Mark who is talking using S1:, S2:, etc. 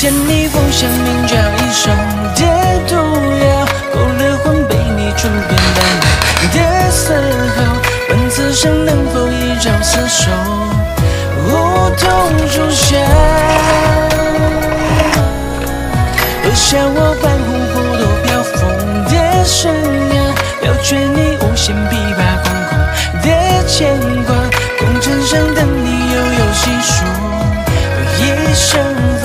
S1: 见你风香鸣叫，一生的毒药，勾了魂，被你唇边淡淡的嘶吼。问此生能否一朝厮守？梧桐树下，落下我半壶孤独飘风的生涯，了却你无限琵琶空空的牵挂，红尘上等你悠悠细数一生。